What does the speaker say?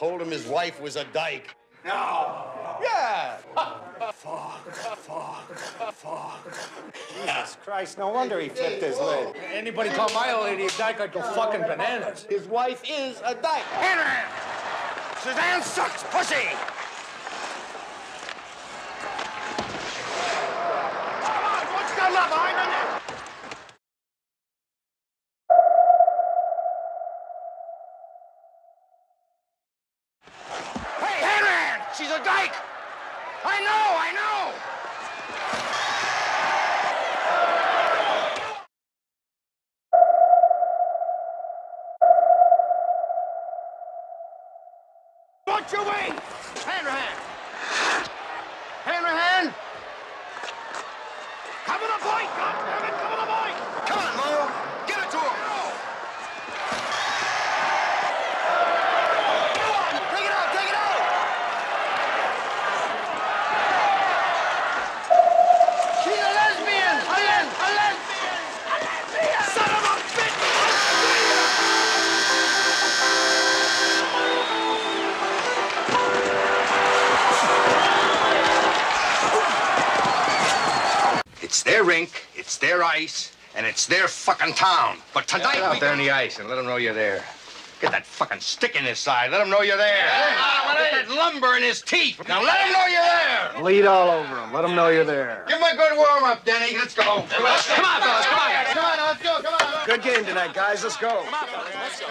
told him his wife was a dyke. No. Yeah. fuck, fuck, fuck. Jesus Christ, no wonder he flipped his lid. Anybody call my old lady a dyke, I'd go fucking bananas. His wife is a dyke. Henry! Suzanne sucks pussy! Come on, what's got love Dyke! I know, I know! Watch your! Hanrahan! Hanrahan! It's their rink, it's their ice, and it's their fucking town. But tonight Get out we there in the ice and let them know you're there. Get that fucking stick in his side. Let them know you're there. Get that lumber in his teeth. Now let them know you're there. Bleed all over him. Let him know you're there. Give him a good warm up, Denny. Let's go. Come on, fellas, come on. Come on, let's go. Come on. Good game tonight, guys. Let's go. Come on, fellas, let's go.